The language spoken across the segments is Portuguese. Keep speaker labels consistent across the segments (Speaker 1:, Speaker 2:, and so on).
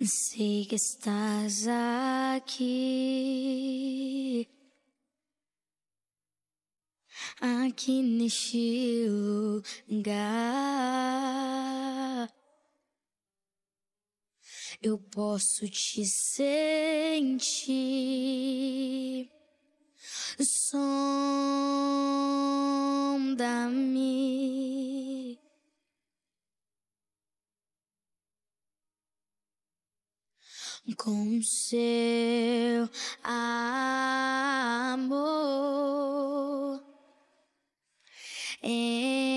Speaker 1: Sei que estás aqui, aqui neste lugar. Eu posso te sentir. Sonda-me. Com seu amor. Enche-me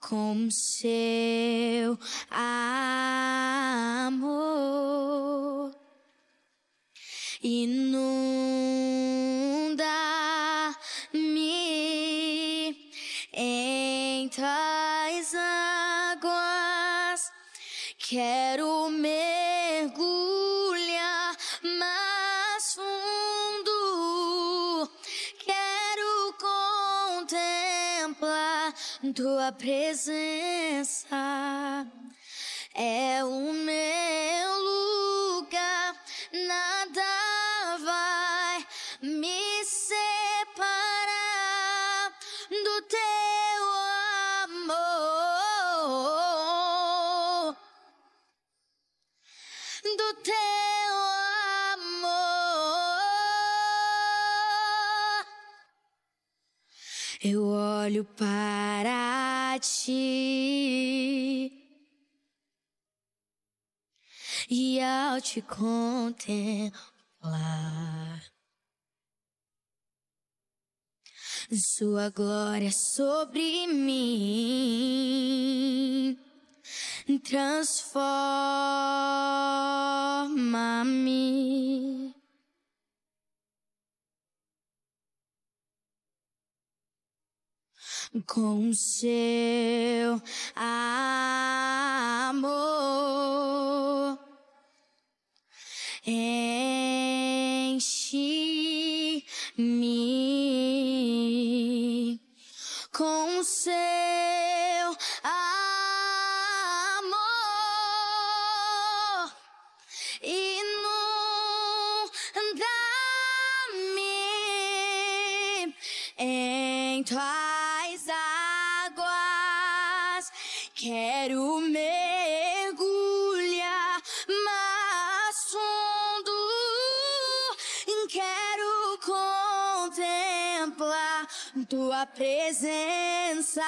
Speaker 1: com seu amor. Inunda-me Quero mergulhar mais fundo. Quero contemplar tua presença. É o meu lugar, nada vai me do teu amor. Eu olho para ti. E ao te contemplar, Sua glória sobre mim transforma-me. Com seu amor enche-me com seu tuas águas. Quero mergulhar mais fundo. Quero contemplar tua presença.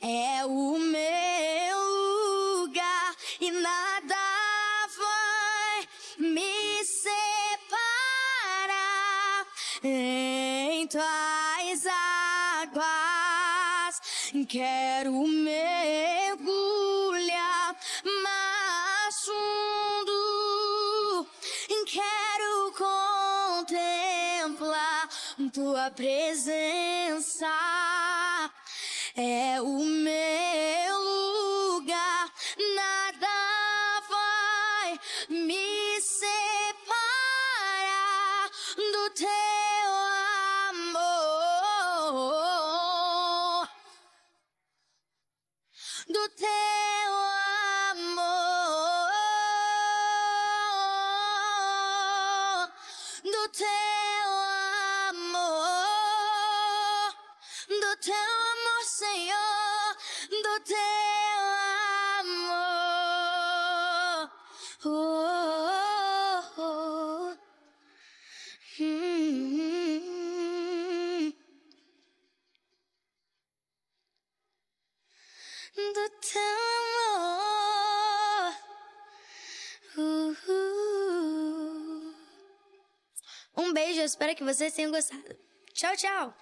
Speaker 1: É o meu lugar e nada vai me separar em tuas águas. Quero mergulhar mais fundo. Quero contemplar tua presença. É o meu teu amor, do teu amor, Senhor, do teu amor. Oh, oh, oh. Mm. Hum. do teu Um beijo, eu espero que vocês tenham gostado. Tchau, tchau!